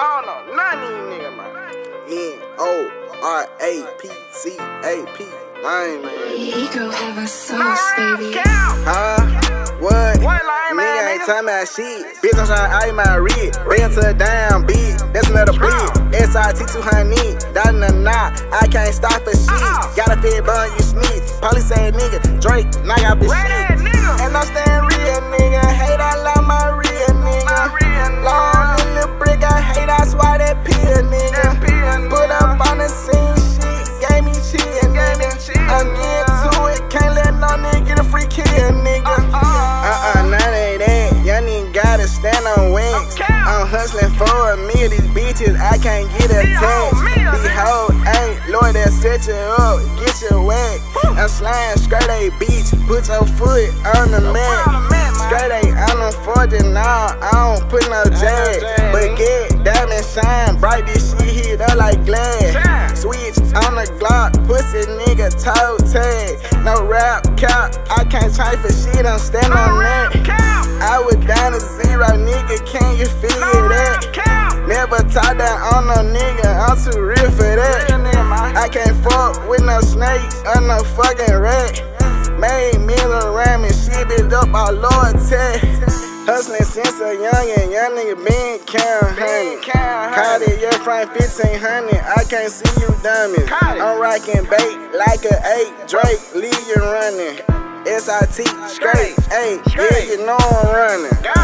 I don't know, none of man. N O R A P C A P. Lame man. Ego have a sauce, baby. Huh? What? What lame man? Nigga ain't time out shit. Bitch, I'm tryna eye my rig. Rent to a damn beat. That's another bleed. SIT 200. That in the knot. I can't stop for shit. Got a fed bun, you sneeze. Polly say nigga. Drake, now I got the shit. And I'm standing. On wings. I'm hustling for a meal. These bitches, I can't get a hoes text. meal, These hoes, ayy, Lord, that set you up, get you wet. I'm sliding straight A beach, put your foot on the mat. Straight A on the fortune, nah, I don't put no jag. jag, But get diamond shine, bright this shit hit up like glass. Switch on the Glock, pussy nigga toe tag. No rap cap, I can't change for shit, I'm standing on nigga, feel that? Never talk down on no nigga, I'm too real for that. I can't fuck with no snakes or no fucking rat. Made me around me, shit built up our loyalty. Hustling since a young and young nigga been counting honey. Caught it, your front 1500, I can't see you dummies. I'm rocking bait like a 8, Drake, leave you running. SIT straight, hey, yeah, you know I'm running.